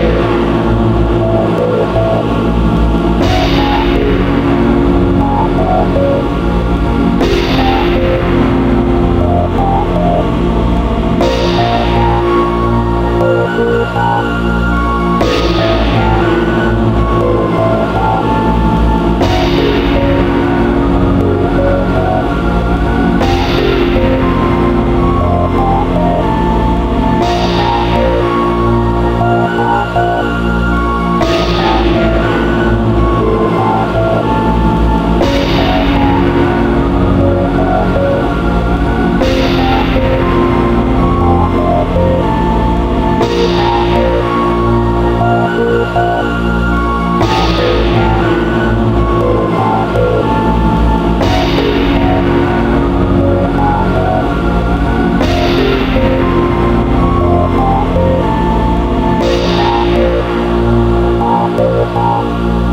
Thank Wow.